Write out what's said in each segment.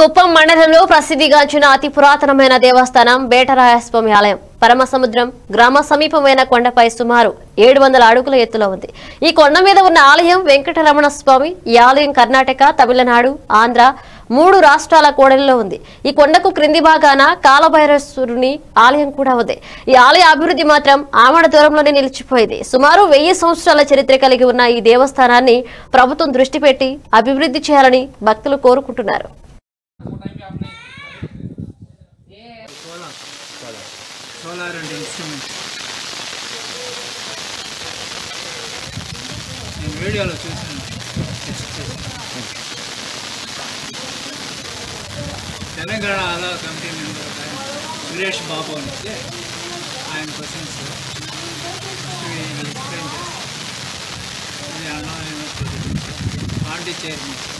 కుప్పం మండలంలో ప్రసిద్ధిగాంచిన అతి పురాతనమైన దేవస్థానం బేటరాయస్వామి ఆలయం. పరమసముద్రం గ్రామ సమీపమైన కొండపై సుమారు ఏడు వందల అడుగుల ఎత్తులో ఉంది. ఈ కొండ మీద ఉన్న ఆలయం వెంకటరమణ స్వామి ఈ ఆలయం కర్ణాటక తమిళనాడు ఆంధ్ర మూడు రాష్ట్రాల కోడలిలో ఉంది. ఈ కొండకు క్రింది భాగాన కాలభైరవసురుని ఆలయం కూడా ఉంది. ఈ ఆలయ అభివృద్ధి మాత్రం ఆమడ దూరంలోనే నిలిచిపోయింది. సుమారు వెయ్యి సంవత్సరాల చరిత్ర కలిగి ఉన్న ఈ దేవస్థానాన్ని ప్రభుత్వం దృష్టి పెట్టి అభివృద్ధి చేయాలని భక్తులు కోరుకుంటున్నారు. సోలార్. అంటే ఇన్స్ట్రుమెంట్. నేను వీడియోలో చూసాను టెస్ట్ తెలంగాణ ఆలా కమిటీ మెంబర్ ఒక సురేష్ బాబు అని వస్తే ఆయన క్వశ్చన్స్ ఎక్స్ప్లెయిన్ చేస్తాను. ఇది అన్నా పాండిచేరి నుంచి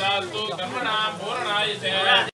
சாஸ்து கர்மணாம் பூரணாய சேர